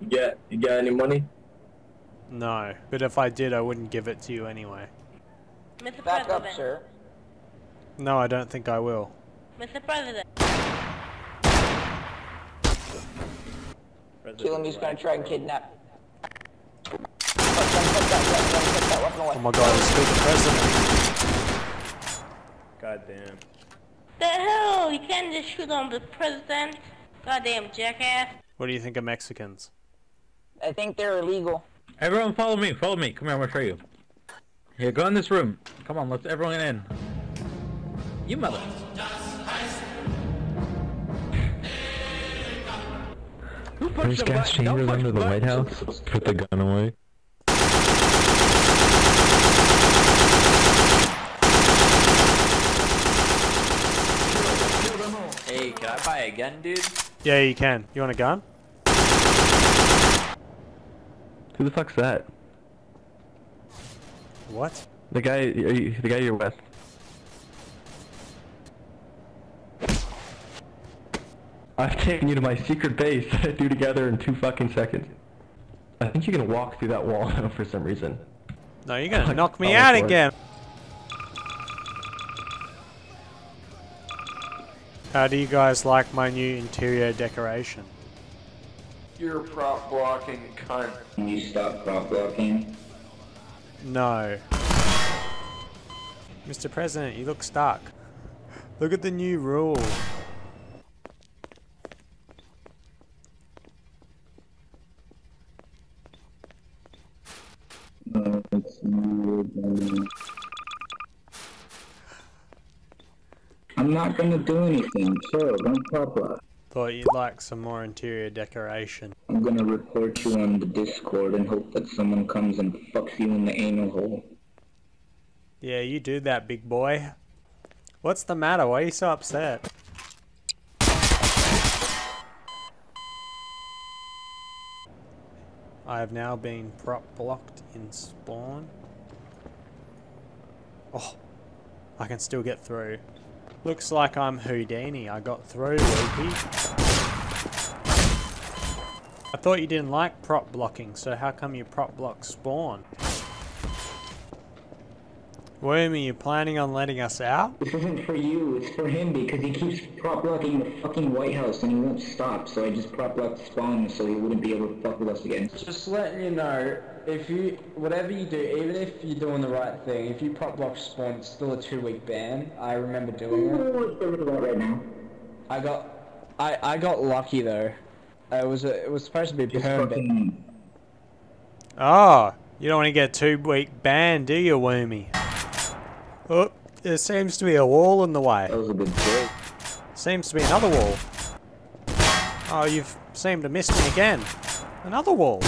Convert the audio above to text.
You got you got any money? No, but if I did, I wouldn't give it to you anyway. Mr. Back President. up, sir. No, I don't think I will. Mr. President. Kill him, he's gonna try and kidnap. Oh my god, it's still the president. God damn. The hell? You can't just shoot on the president. Goddamn jackass. What do you think of Mexicans? I think they're illegal. Everyone follow me, follow me. Come here, I'm gonna show you. Here, go in this room. Come on, let's everyone in. You mother. Who pushed There's the gas button? Don't chambers under the White. House. Put the gun away. Hey, can I buy a gun, dude? Yeah, you can. You want a gun? Who the fuck's that? What? The guy, are you, the guy you're with. I've taken you to my secret base. that I Do together in two fucking seconds. I think you can walk through that wall now for some reason. No, you're gonna knock me oh, out again. How do you guys like my new interior decoration? You're prop blocking cunt. Can you stop prop blocking? No. Mr. President, you look stuck. Look at the new rule. No, it's not. I'm not gonna do anything. Chill, don't prop block. Thought you'd like some more interior decoration. I'm gonna report you on the Discord and hope that someone comes and fucks you in the anal hole. Yeah, you do that, big boy. What's the matter? Why are you so upset? I have now been prop blocked in spawn. Oh, I can still get through. Looks like I'm Houdini. I got through, Loopy. I thought you didn't like prop blocking, so how come you prop block spawn? Wormy, you planning on letting us out? This isn't for you, it's for him because he keeps prop blocking the fucking White House and he won't stop, so I just prop blocked spawn so he wouldn't be able to fuck with us again. Just letting you know, if you, whatever you do, even if you're doing the right thing, if you prop block spawn, it's still a two week ban. I remember doing it. What's the that right now? I got, I, I got lucky though. Uh, it was a, it was supposed to be a Just perm ban. fucking... Oh, you don't want to get a two week ban, do you, Wormy? Oh, there seems to be a wall in the way. That was a good joke. Seems to be another wall. Oh, you've seemed to miss me again. Another wall.